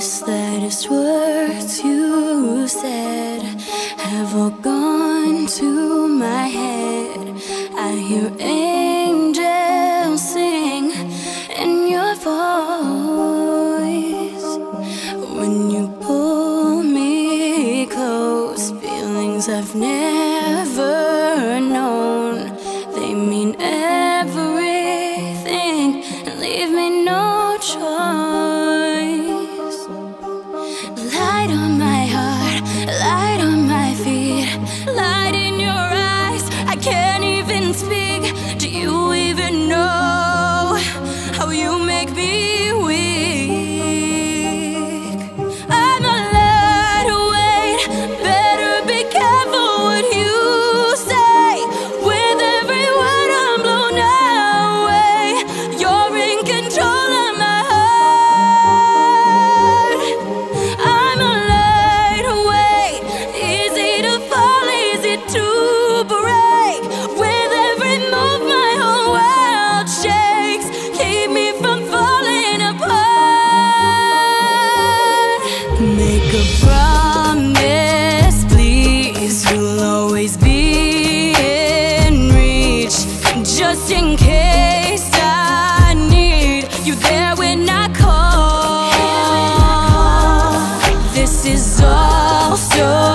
the slightest words you said have all gone to my head. I hear angels sing in your voice when you pull me close. Feelings I've never Light on in case I need you there when I call. This is all so.